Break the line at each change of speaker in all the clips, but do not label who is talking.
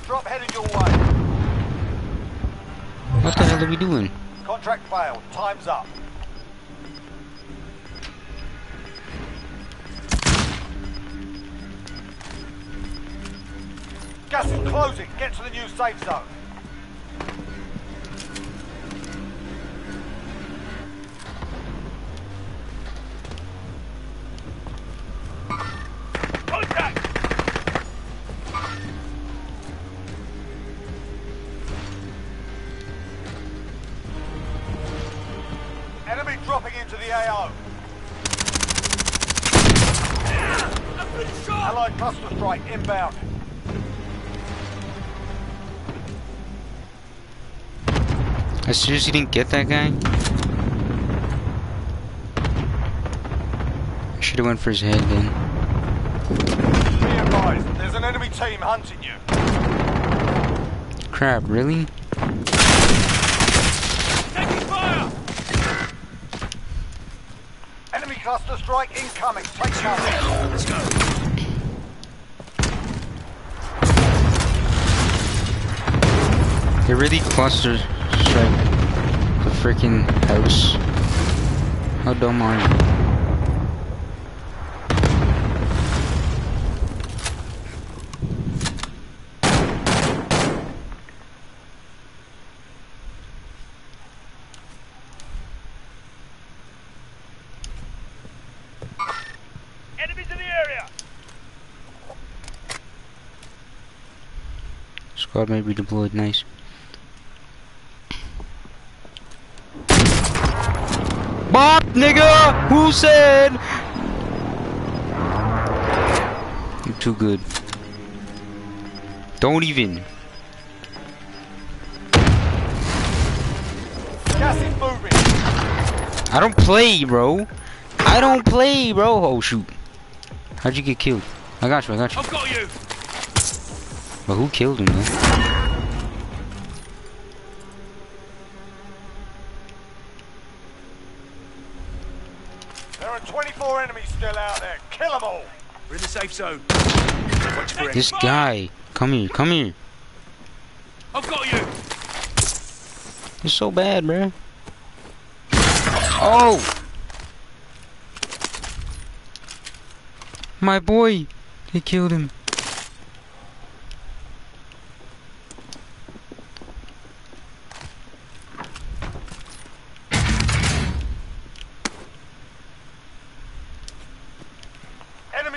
Drop headed your way.
What the hell are we doing?
Contract failed. Time's up. Gas is closing. Get to the new safe zone. Dropping into the AO. Allied cluster strike inbound.
I seriously didn't get that guy. I should have went for his head then.
Be advised, there's an enemy team hunting you.
Crap, really?
Cluster strike incoming. Take cover. Let's go.
They really cluster strike the freaking house. How dumb are you?
Enemies in the area.
Squad may be deployed, nice. Bot, nigga! Who said? You're too good. Don't even. I don't play, bro. I don't play, bro. Oh, shoot. How'd you get killed? I got you, I got you.
I've got you.
But who killed him, though?
There are 24 enemies still out there. Kill them all.
We're in the safe zone. Watch for.
This guy. Come here, come here.
I've got you.
You're so bad, man. Oh! My boy! They killed him.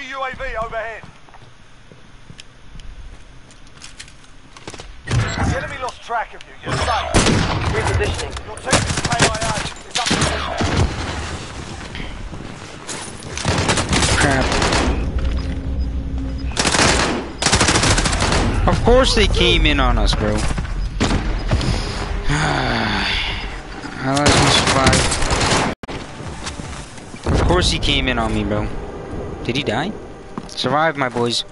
Enemy UAV overhead. The enemy lost track of you. You're safe.
Repositioning.
Your team's KIA is up to you now.
Crap. Of course they came in on us, bro. Allies will survive. Of course he came in on me, bro. Did he die? Survive, my boys.